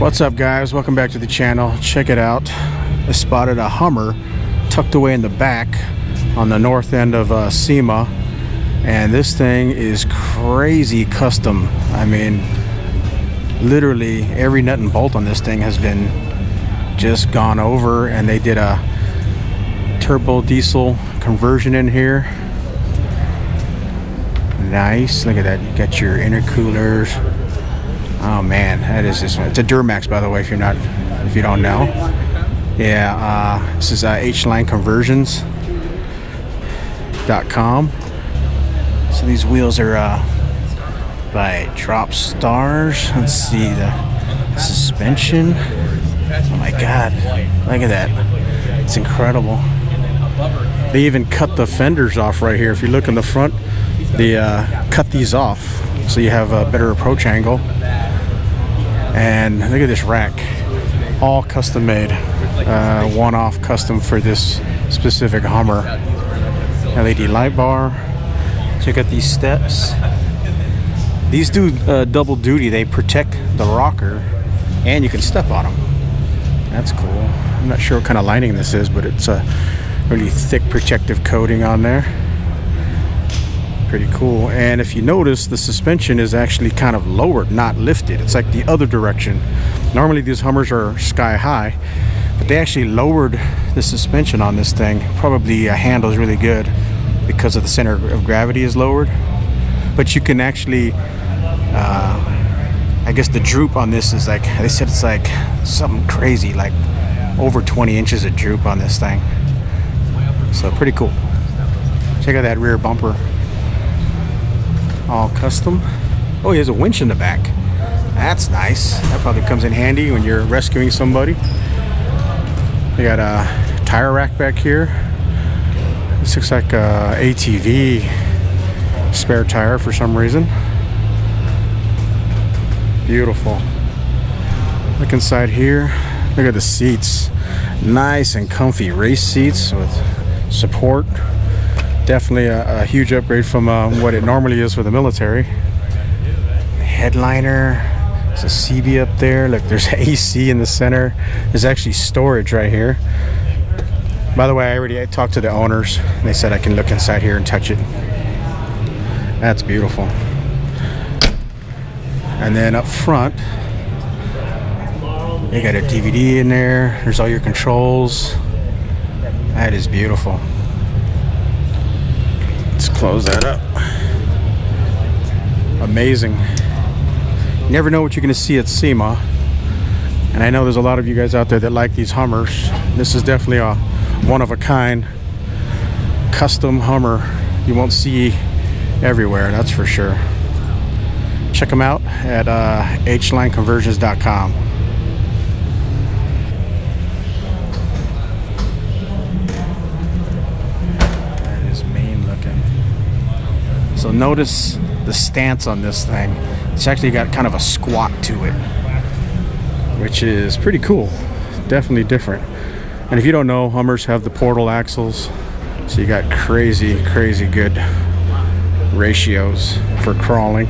What's up guys? Welcome back to the channel. Check it out. I spotted a Hummer tucked away in the back on the north end of uh, SEMA and this thing is crazy custom. I mean literally every nut and bolt on this thing has been just gone over and they did a turbo diesel conversion in here. Nice. Look at that. You got your intercoolers Oh man, that is this one. It's a Duramax, by the way, if you're not, if you don't know. Yeah, uh, this is uh, HLineconversions.com. So these wheels are uh, by Drop Stars. Let's see the suspension. Oh my God, look at that. It's incredible. They even cut the fenders off right here. If you look in the front, they uh, cut these off so you have a better approach angle and look at this rack. All custom made. Uh, one-off custom for this specific Hummer. LED light bar. Check out these steps. These do uh, double duty. They protect the rocker and you can step on them that's cool. I'm not sure what kind of lining this is but it's a really thick protective coating on there pretty cool. And if you notice the suspension is actually kind of lowered not lifted. It's like the other direction. Normally these Hummers are sky high but they actually lowered the suspension on this thing. Probably uh, handles really good because of the center of gravity is lowered. But you can actually uh, I guess the droop on this is like they said it's like something crazy like over 20 inches of droop on this thing. So pretty cool. Check out that rear bumper all custom. Oh, he has a winch in the back. That's nice. That probably comes in handy when you're rescuing somebody. They got a tire rack back here. This looks like a ATV spare tire for some reason. Beautiful. Look inside here. Look at the seats. Nice and comfy race seats with support definitely a, a, huge upgrade from uh, what it normally is for the military. Headliner, there's a CB up there. Look, there's AC in the center. There's actually storage right here. By the way, I already I talked to the owners. They said I can look inside here and touch it. That's beautiful. And then up front, you got a DVD in there. There's all your controls. That is beautiful. Let's close that up. Amazing. You never know what you're going to see at SEMA. And I know there's a lot of you guys out there that like these Hummers. This is definitely a one-of-a-kind custom Hummer you won't see everywhere, that's for sure. Check them out at uh, hlineconversions.com. notice the stance on this thing. It's actually got kind of a squat to it, which is pretty cool. Definitely different. And if you don't know, Hummers have the portal axles. So you got crazy, crazy good ratios for crawling.